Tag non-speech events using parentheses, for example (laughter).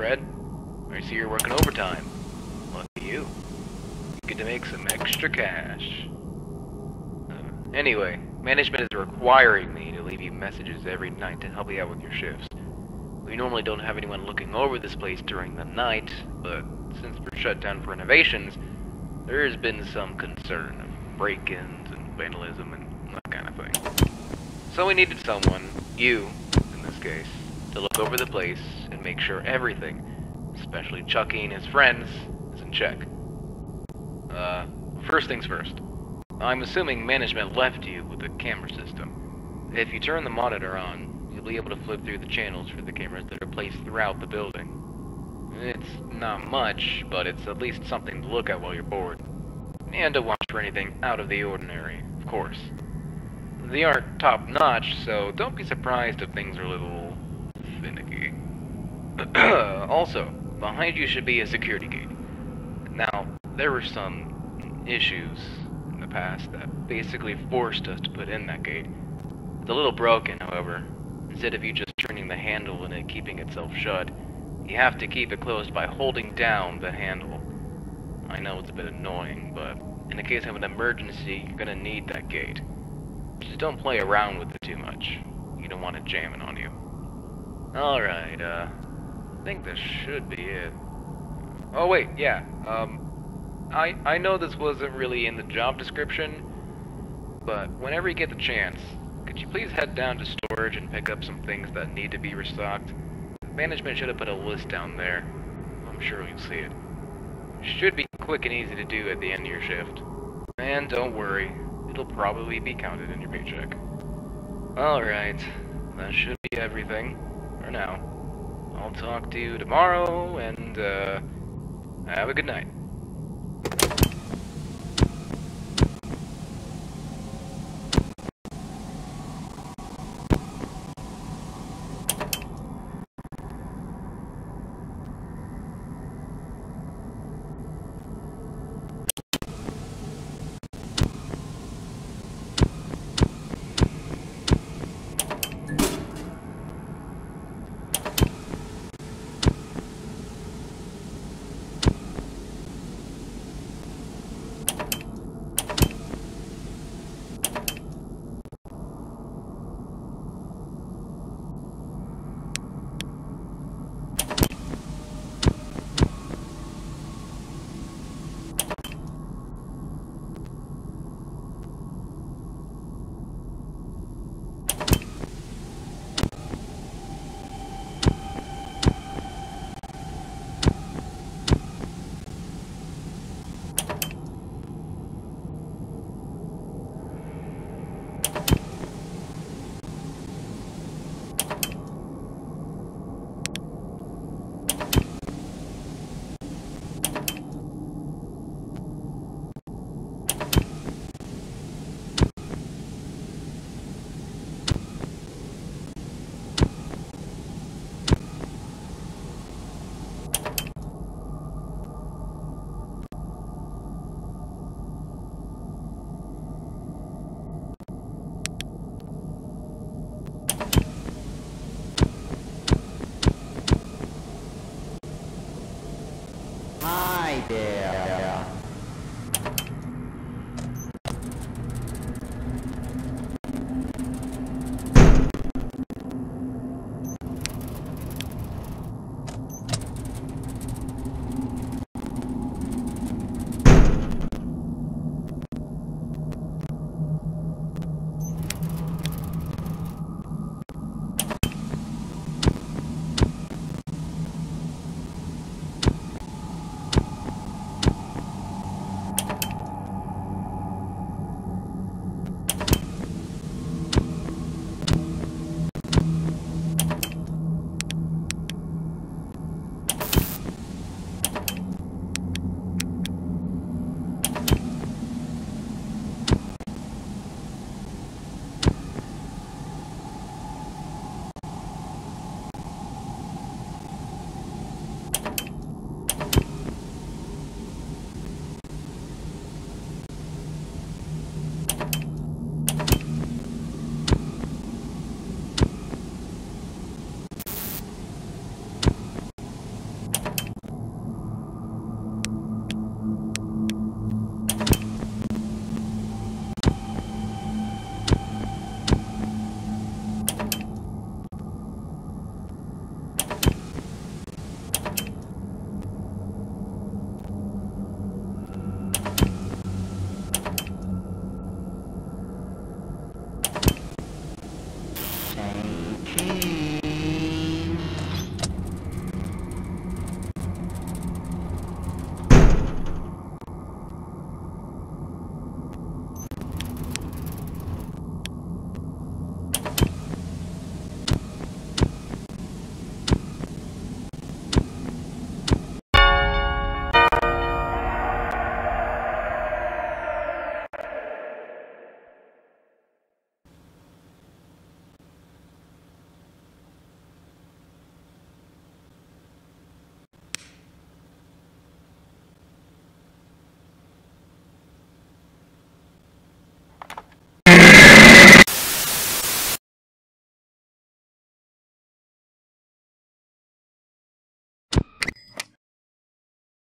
Fred. I see you're working overtime. Lucky you. You get to make some extra cash. Uh, anyway, management is requiring me to leave you messages every night to help you out with your shifts. We normally don't have anyone looking over this place during the night, but since we're shut down for renovations, there has been some concern of break-ins and vandalism and that kind of thing. So we needed someone, you in this case, to look over the place and make sure everything, especially Chucky and his friends, is in check. Uh, first things first. I'm assuming management left you with the camera system. If you turn the monitor on, you'll be able to flip through the channels for the cameras that are placed throughout the building. It's not much, but it's at least something to look at while you're bored. And to watch for anything out of the ordinary, of course. They aren't top-notch, so don't be surprised if things are a little. (clears throat) also, behind you should be a security gate. Now, there were some issues in the past that basically forced us to put in that gate. It's a little broken, however. Instead of you just turning the handle and it keeping itself shut, you have to keep it closed by holding down the handle. I know it's a bit annoying, but in the case of an emergency, you're gonna need that gate. Just don't play around with it too much. You don't want it jamming on you. Alright, uh, I think this should be it. Oh wait, yeah, um, I, I know this wasn't really in the job description, but whenever you get the chance, could you please head down to storage and pick up some things that need to be restocked? Management should have put a list down there. I'm sure you'll see it. Should be quick and easy to do at the end of your shift. And don't worry, it'll probably be counted in your paycheck. Alright, that should be everything for now. I'll talk to you tomorrow, and, uh, have a good night. Yeah.